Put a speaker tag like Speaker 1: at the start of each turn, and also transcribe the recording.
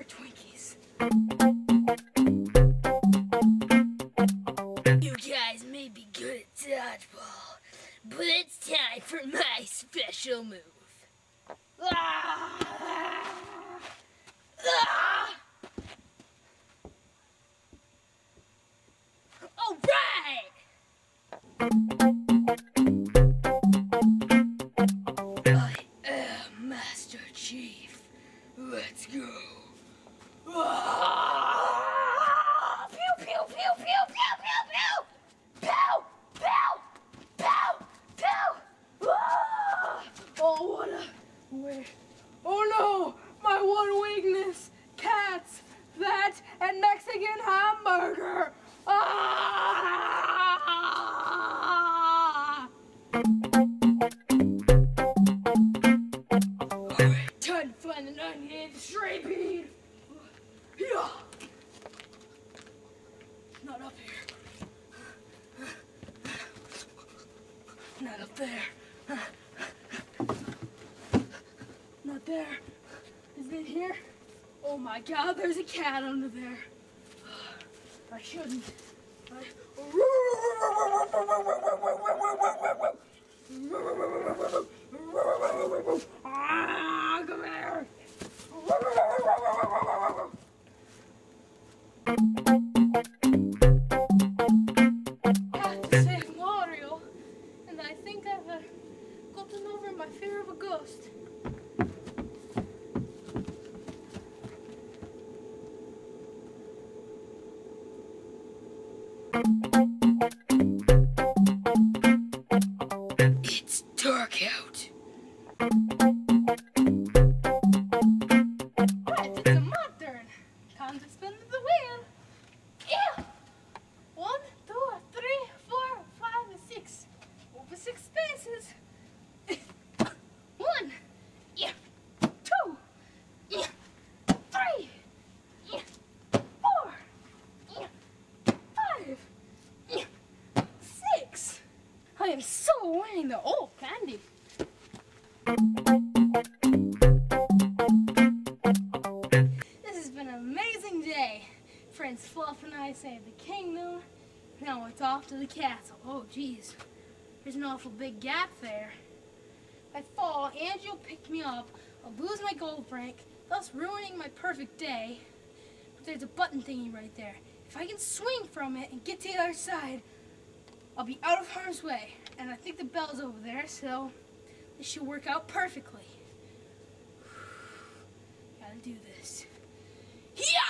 Speaker 1: for Twinkies. You guys may be good at dodgeball, but it's time for my special move. Ah! Ah! Oh, no! My one weakness! Cats! That and Mexican hamburger! Ah! Alright, time to find an unhinged stray bead! Yeah! Not up here. Not up there. There. Is it here? Oh my god, there's a cat under there. I shouldn't. I... Ah, come here. Have to save Mario, and I think I've uh, gotten over my fear of a ghost. It's dark out. Right, it's a turn. Time to spin the wheel. Yeah. One, two, three, four, five, and six. Over six spaces. One. Yeah. Two. Yeah. Three. Yeah. Four. Yeah. Five. Yeah. Six. I am winning the old oh, candy. This has been an amazing day. Friends Fluff and I saved the kingdom. Now it's off to the castle. Oh, geez. There's an awful big gap there. If I fall, Angie will pick me up. I'll lose my gold rank, thus ruining my perfect day. But there's a button thingy right there. If I can swing from it and get to the other side, I'll be out of harm's way and I think the bell's over there, so this should work out perfectly. Gotta do this. Yeah!